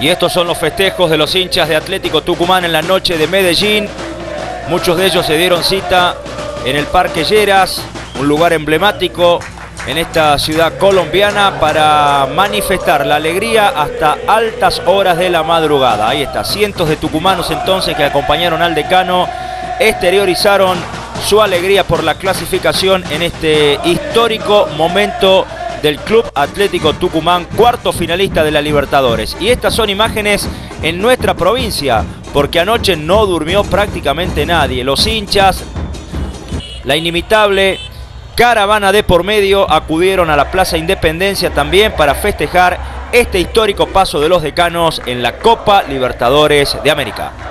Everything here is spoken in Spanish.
Y estos son los festejos de los hinchas de Atlético Tucumán en la noche de Medellín. Muchos de ellos se dieron cita en el Parque Lleras, un lugar emblemático en esta ciudad colombiana para manifestar la alegría hasta altas horas de la madrugada. Ahí está, cientos de tucumanos entonces que acompañaron al decano, exteriorizaron su alegría por la clasificación en este histórico momento del Club Atlético Tucumán, cuarto finalista de la Libertadores. Y estas son imágenes en nuestra provincia, porque anoche no durmió prácticamente nadie. Los hinchas, la inimitable caravana de por medio acudieron a la Plaza Independencia también para festejar este histórico paso de los decanos en la Copa Libertadores de América.